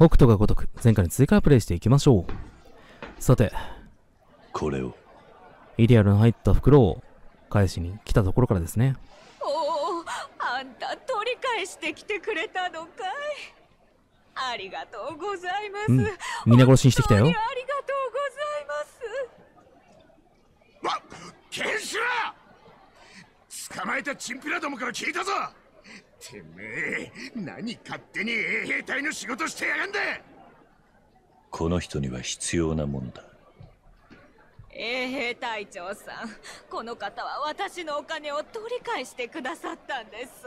北斗が如く、前回に追加プレイしていきましょう。さて、これを。イディアルの入った袋を返しに来たところからですね。おおあんた取り返してきてくれたのかい。ありがとうございます、うん皆殺しにしてきたよ。ありがとうございます。わケンシロウ捕まえたチンピラどもから聞いたぞてめえ何勝手に衛兵隊の仕事してやがんだ。この人には必要なものだ。衛兵隊長さんこの方は私のお金を取り返してくださったんです。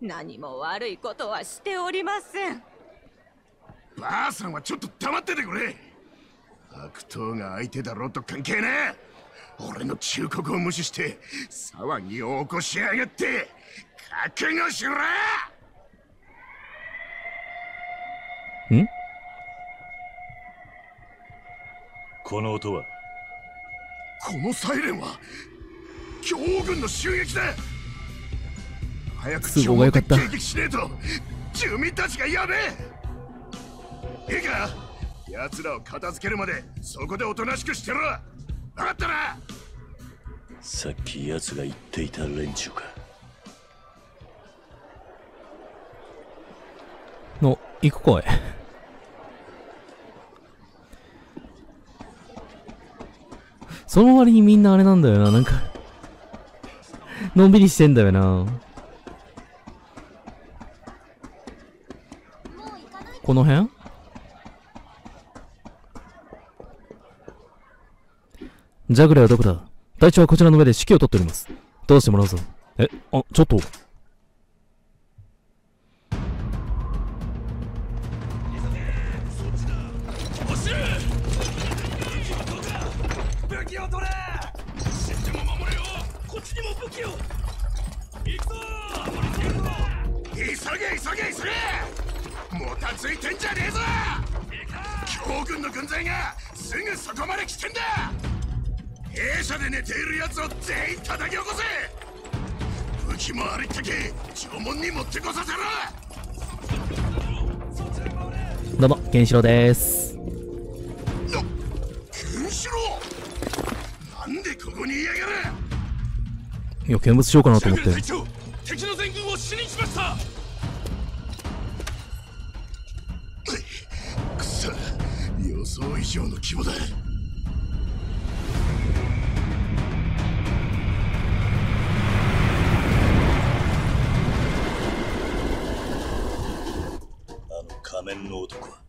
何も悪いことはしておりません。ばあさんはちょっと黙っててくれ。悪党が相手だろうと関係ねえ。俺の忠告を無視して騒ぎを起こしやがって覚悟しろん？この音は？このサイレンは強王軍の襲撃だ。早く都合が良かった。迎撃しねえと住民たちがやべえ。いいか奴らを片付けるまでそこでおとなしくしてろ。分かったな。さっき奴が言っていた連中かの、行くかい。その割にみんなあれなんだよな、なんかのんびりしてんだよな。この辺？ジャグレーはどこだ？隊長はこちらの上で指揮を取っております。どうしてもらうぞ。え、あ、ちょっと。げ急げ急げもたついてんじゃねえぞ。強軍の軍勢がすぐそこまで来てんだ。兵舎で寝ている奴を全員叩き起こせ。武器もありったけ縄文に持ってこさせろ。どうも、ケンシロウです。なケンシロウ？なんでここにいやがる？いや、見物しようかなと思って。隊長敵の全軍を死にしました想以上の規模だあの仮面の男は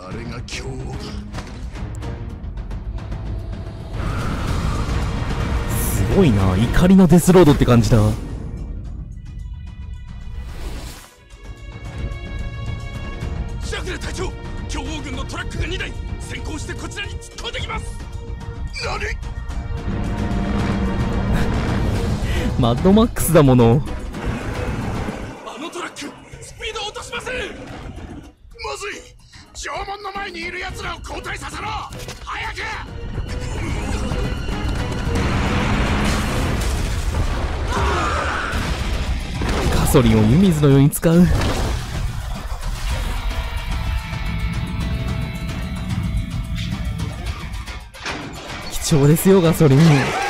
あれが強王だすごいな。怒りのデスロードって感じだ。マッドマックスだもの。あのトラックスピードを落としませんまずい縄文の前にいる奴らを交代させろ早くガソリンを湯水のように使う。貴重ですよ、ガソリン。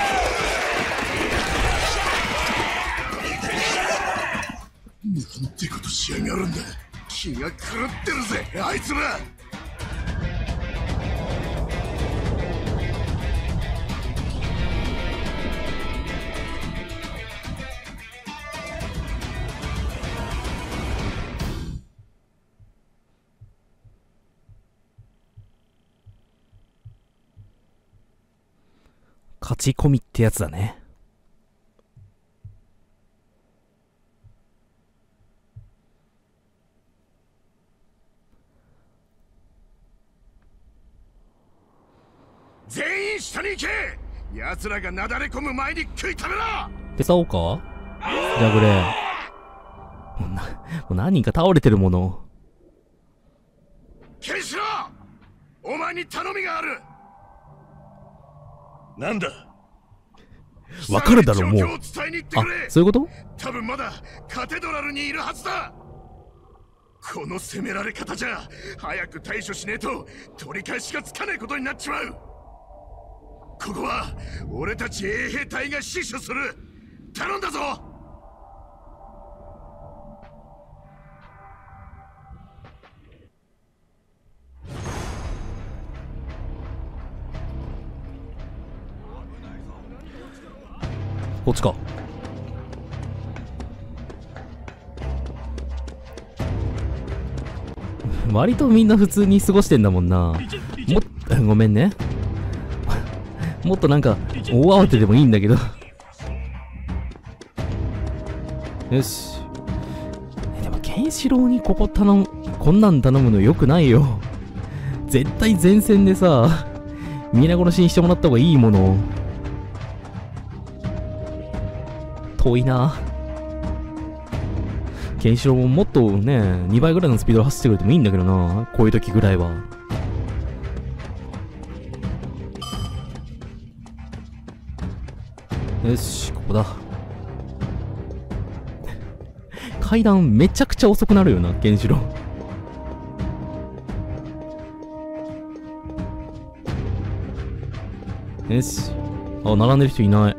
いつら勝ち込みってやつだね。全員下に行け。奴らがなだれ込む前に食い止めろ。手伝おうか？じゃあグレー。もうな、もう何人か倒れてるもの。ケンシロウお前に頼みがある。なんだ？わかるだろ、もう。あそういうこと？多分まだカテドラルにいるはずだ。この攻められ方じゃ早く対処しねえと取り返しがつかないことになっちまうここは俺たち衛兵隊が死守する頼んだぞこっちか。割とみんな普通に過ごしてんだもんな。も、ごめんね。もっとなんか、大慌てでもいいんだけど。よし。でも、ケンシロウにここ頼む、こんなん頼むのよくないよ。絶対前線でさ、皆殺しにしてもらった方がいいもの。遠いな。ケンシロウももっとね、2倍ぐらいのスピードで走ってくれてもいいんだけどな。こういう時ぐらいは。よし、ここだ。階段めちゃくちゃ遅くなるよな、ケンシロウ。よし。あ、並んでる人いない。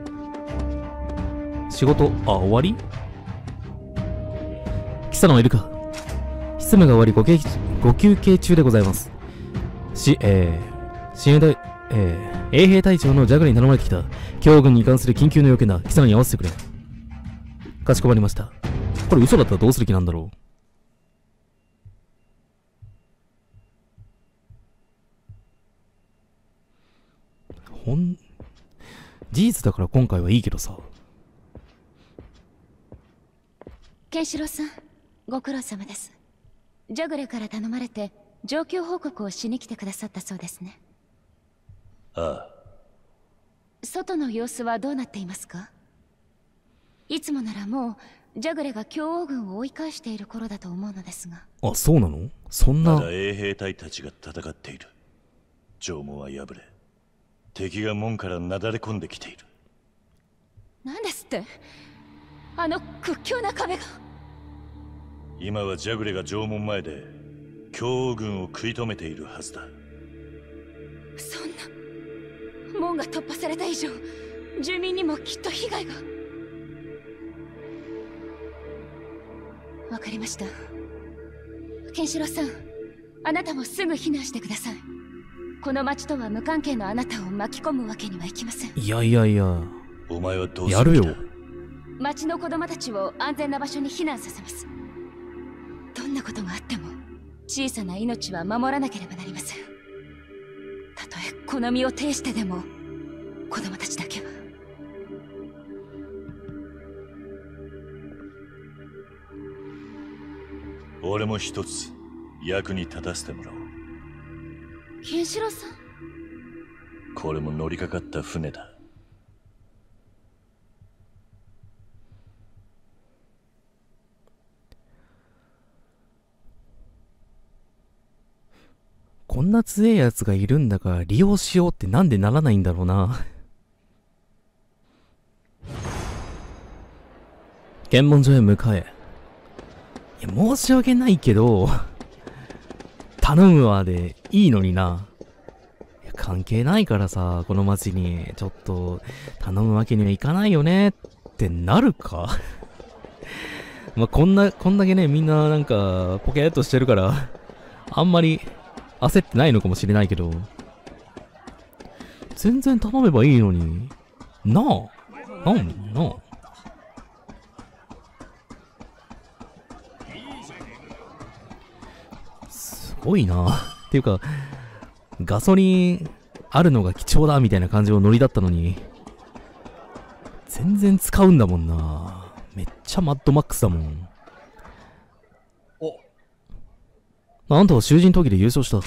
仕事、あ、終わり？貴様いるか執務が終わりごけご休憩中でございます。し、えー、親衛隊、えー、衛兵隊長のジャグに頼まれてきた、強軍に関する緊急の要件だ。貴様に合わせてくれ。かしこまりました。これ嘘だったらどうする気なんだろう。ほん、事実だから今回はいいけどさ。ケンシロウさんご苦労様ですジャグレから頼まれて状況報告をしに来てくださったそうですねああ。外の様子はどうなっていますか？いつもならもうジャグレが強王軍を追い返している頃だと思うのですが。あ、そうなの？そんな。まだ。衛兵隊たちが戦っている。城門は破れ敵が門からなだれ込んできている。何ですって？あの屈強な壁が。今はジャグレが城門前で強王軍を食い止めているはずだ。そんな門が突破された以上住民にもきっと被害が。わかりました。ケンシロウさんあなたもすぐ避難してください。この町とは無関係のあなたを巻き込むわけにはいきません。いやいやいや。お前はどうすやるよ。町の子供たちを安全な場所に避難させます。どんなことがあっても小さな命は守らなければなりませんたとえこの身を挺してでも子供たちだけは。俺も一つ役に立たせてもらおう。ケンシロウさん？これも乗りかかった船だこんな強えやつがいるんだから利用しようってなんでならないんだろうな。検問所へ向かえ。いや、申し訳ないけど、頼むわでいいのにな。関係ないからさ、この町に、ちょっと、頼むわけにはいかないよねってなるか？まあ、こんな、こんだけね、みんななんか、ポケーっとしてるから、あんまり焦ってないのかもしれないけど、全然頼めばいいのに、なあ、なんなあ。すごいなっていうか、ガソリンあるのが貴重だみたいな感じのノリだったのに、全然使うんだもんなめっちゃマッドマックスだもん。あんたは囚人闘技で優勝した。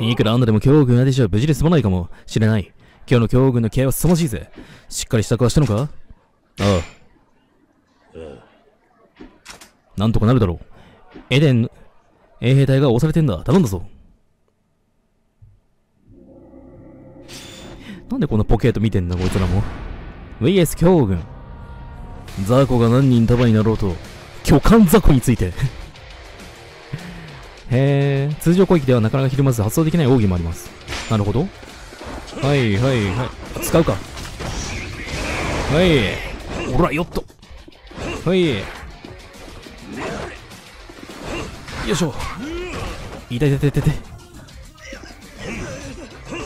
いくらあんたでも強軍相手じゃ無事に済まないかもしれない。今日の強軍の気合は凄まじいぜ。しっかり支度はしたのか？ああ。なんとかなるだろう。エデン、衛兵隊が押されてんだ。頼んだぞ。なんでこんなポケット見てんだ、こいつらも？VS 強軍。雑魚が何人束になろうと、巨漢雑魚について。へえ、通常攻撃ではなかなかひるまず発動できない奥義もあります。なるほど。はいはいはい。使うか。はい。ほら、よっと。はい。よいしょ。痛い痛い痛い痛い。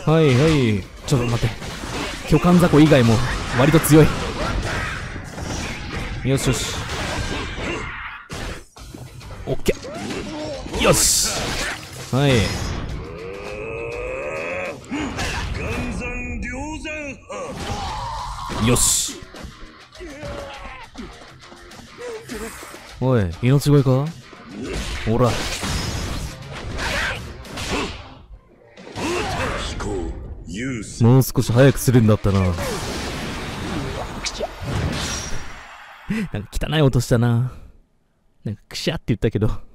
はいはい。ちょっと待って。巨漢雑魚以外も割と強い。よしよし。オッケー。よし。はい。よし。おい、命乞いか？ほら。もう少し早くするんだったな。なんか汚い音したな。なんかくしゃって言ったけど。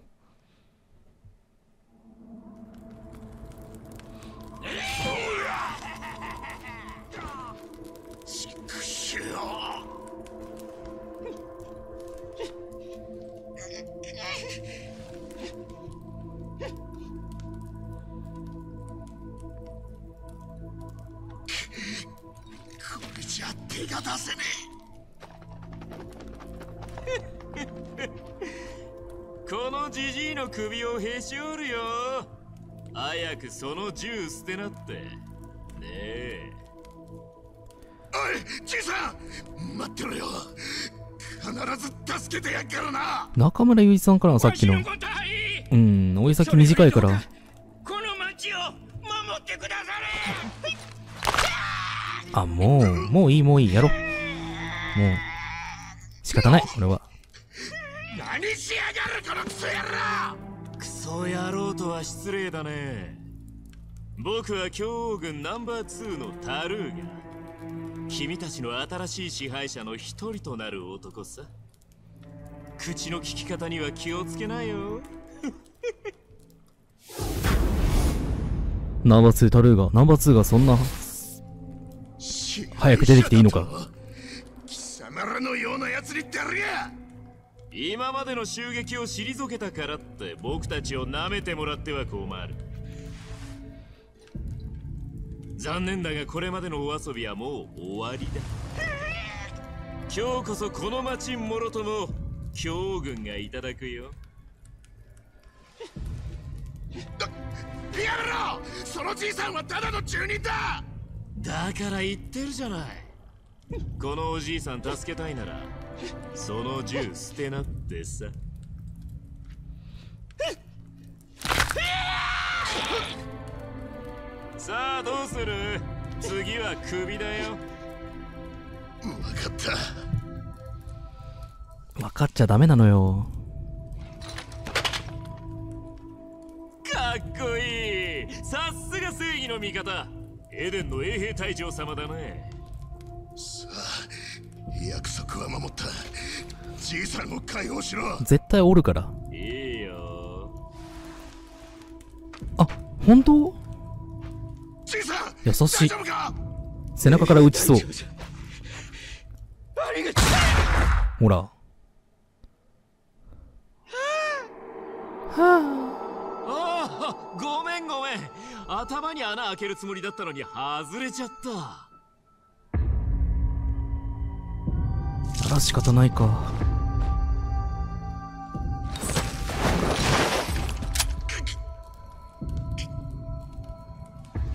じゃ手が出せね このジジイの首をへし折るよ。早くその銃捨てなって。ねえ。おいじいさん待ってろよ。必ず助けてやっからな。中村ゆいさんからのさっきの。うん、追い先短いから。あ、もう、もういいもういい、やろう。もう、仕方ない、俺は。何しやがるこのクソ野郎！クソ野郎とは失礼だね。僕は京王軍ナンバー2のタルーガ。君たちの新しい支配者の一人となる男さ。口の利き方には気をつけなよ。ナンバー2タルーが、ナンバー2がそんな、早く出てきていいのか？貴様らのような奴に誰や今までの襲撃を退けたからって僕たちを舐めてもらっては困る。残念だがこれまでのお遊びはもう終わりだ。今日こそこの町もろとも京軍がいただくよ。やめろ！そのじいさんはただの住人だだから言ってるじゃない。このおじいさん助けたいならその銃捨てなってさ。さあどうする？次は首だよ。分かった。分かっちゃダメなのよ。かっこいい。さすが正義の味方エデンの衛兵隊長様だね。さあ約束は守った。じいさんを解放しろ。絶対おるから。いいよ。あ、本当？じいさん優しい。背中から撃ちそう。ほら。ああごめんごめん頭に穴開けるつもりだったのに外れちゃった。なら仕方ないか。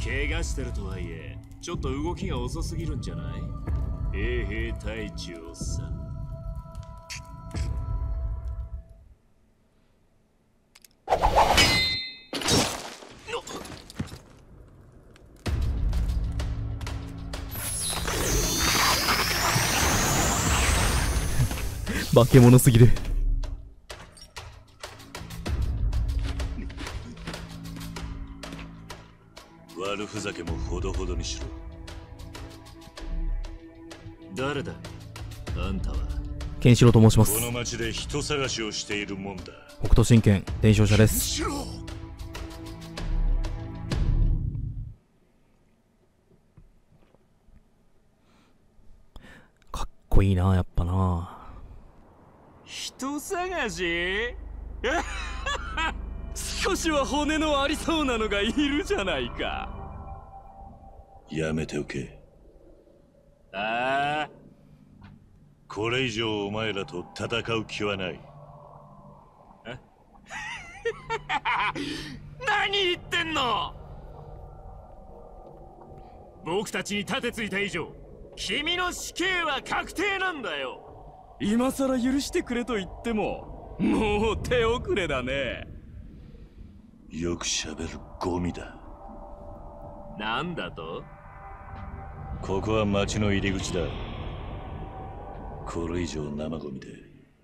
怪我してるとはいえちょっと動きが遅すぎるんじゃない？衛兵隊長さん化け物すぎる。悪ふざけもほどほどにしろ誰だ？いあんたは？ケンシロウと申しますこ。の町で人探しをしているもんだ北斗神拳、伝承者です。かっこいいな、やっぱな。人探し？少しは骨のありそうなのがいるじゃないか。やめておけ。ああ。これ以上お前らと戦う気はない。何言ってんの？僕たちに盾ついた以上君の死刑は確定なんだよ今さら許してくれと言ってももう手遅れだね。よくしゃべるゴミだ。なんだと？ここは町の入り口だ。これ以上生ゴミで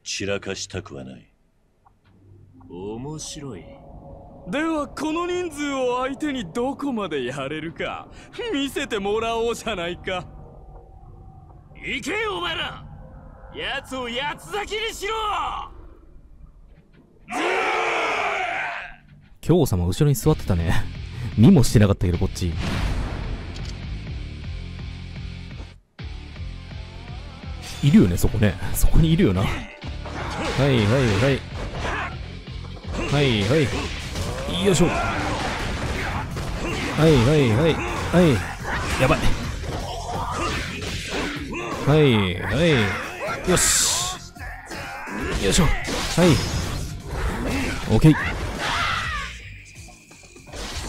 散らかしたくはない。面白い。ではこの人数を相手にどこまでやれるか見せてもらおうじゃないか。行けよお前ら奴を八つ咲きにしろ今日様後ろに座ってたね。見もしてなかったけど、こっち。いるよね、そこね。そこにいるよな。はいはいはい。はいはい。よいしょ。はいはいはい。はい。やばい。はいはい。よし。よいしょ。はい。オッケー。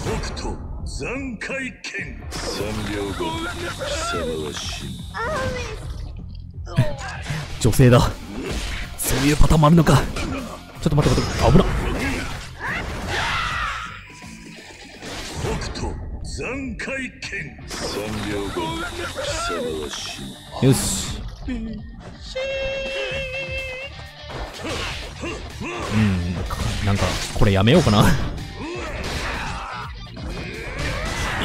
北斗残海剣3秒後貴様は死ぬ女性だそういうパターンもあるのかちょっと待って待って危な北斗残海剣3秒後貴様は死ぬよしうん。なんかこれやめようかな。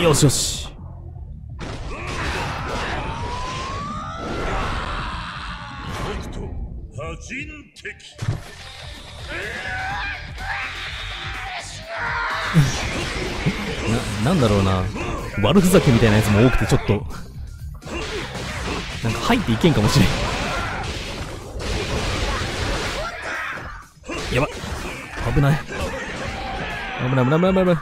よしよし。ななんだろうな。悪ふざけみたいなやつも多くてちょっとなんか入っていけんかもしれん。やば。危ない。危ない危ない危ない危ない。危ない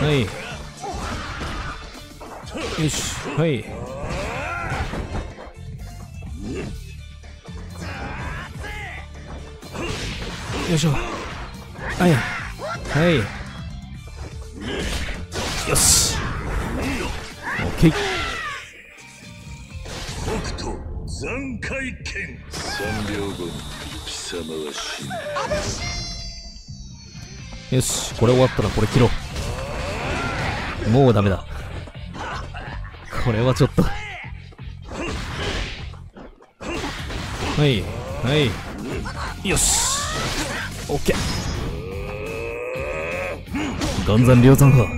はい。よし。はい。よいしょ。はい。はい。よし。オッケー北斗残海剣3秒後に貴様は死ぬよしこれ終わったらこれ切ろう。もうダメだ。これはちょっと。はいはい。よし。オッケー。岩山梁山派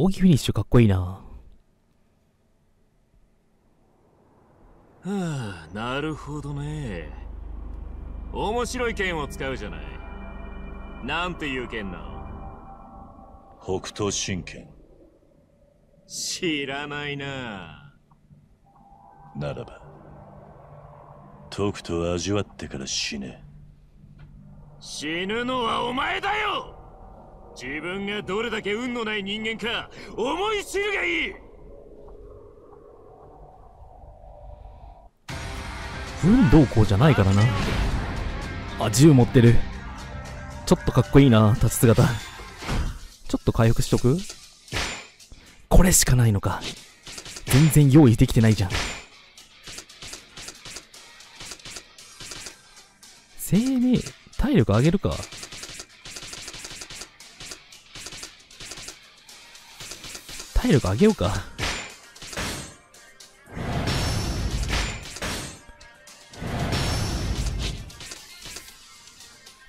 扇フィニッシュかっこいいな。はあなるほどね。面白い剣を使うじゃない。なんていう剣なの？北斗神剣知らないな。ならばとくと味わってから死ね。死ぬのはお前だよ自分がどれだけ運のない人間か思い知るがいい。運どうこうじゃないからな。あ銃持ってる。ちょっとかっこいいな立ち姿。ちょっと回復しとく？これしかないのか。全然用意できてないじゃん。生命体力上げるか。体力上げようか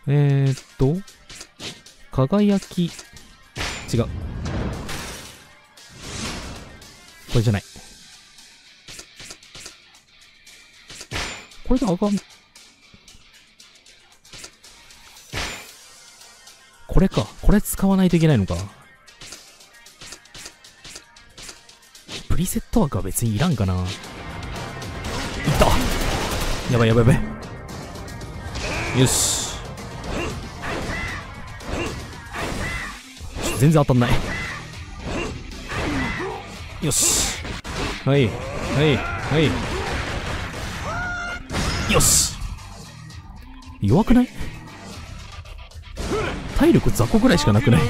えー、っと、輝き、違う。これじゃない。これで上がん、これか。これ使わないといけないのか。リセット枠は別にいらんかな。い。った。やばいやばいやばい。よし。全然当たんない。よし。はい。はい。はい。よし。弱くない？体力雑魚ぐらいしかなくない？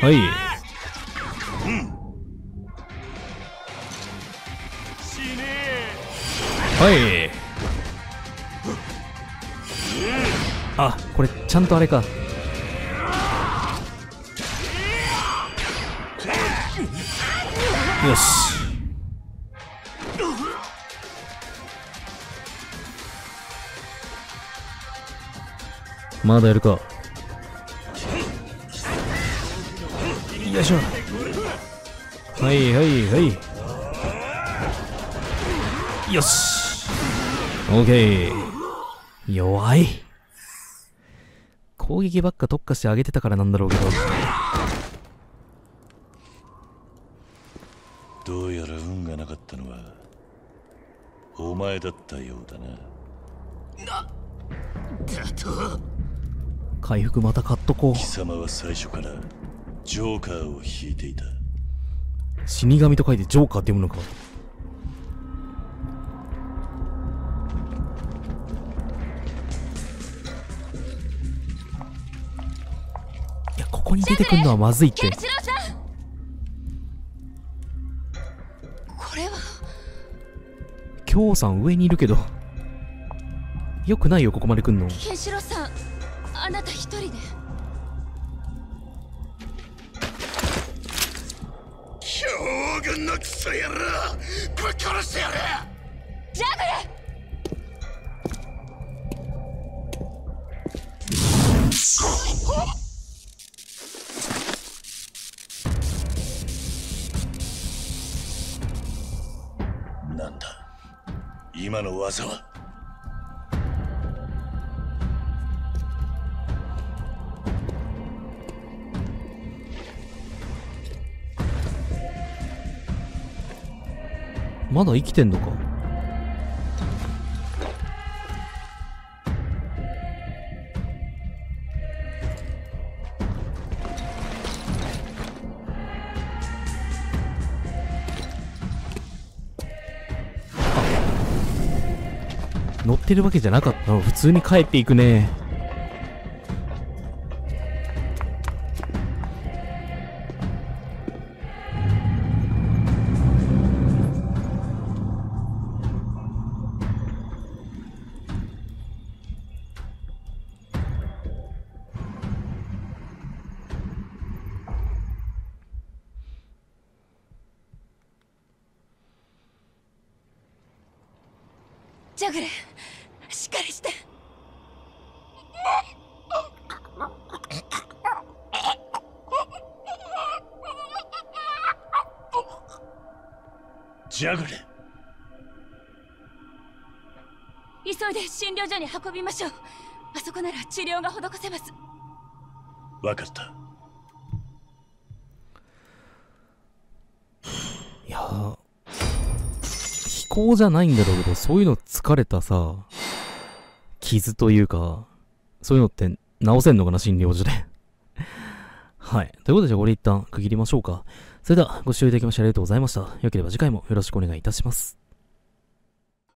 はい。はい。あこれちゃんとあれか。よし。まだやるか。しょはいはいはい。よし。オッケー弱い。攻撃ばっか特化してあげてたからなんだろうけど。どうやら運がなかったのはお前だったようだな。だと。回復また買っとこう。貴様は最初からジョーカーを引いていた。死神と書いてジョーカーって読むのか。いやここに出てくるのはまずいって。これは京さん上にいるけどよくないよここまで来んの。ケンシロウさんあなた一軍のクソ野郎ぶっ殺してやる。ジャグル！なんだ？今の技は？まだ生きてんのか？乗ってるわけじゃなかった。の普通に帰っていくね。ジャグルしっかりして。ジャグレ急いで診療所に運びましょう。あそこなら治療が施せます。分かった考じゃないんだろうけどそういうの疲れたさ傷というかそういうのって治せんのかな診療所で はい。ということで、じゃあこれ一旦区切りましょうか。それでは、ご視聴いただきましてありがとうございました。よければ次回もよろしくお願いいたします。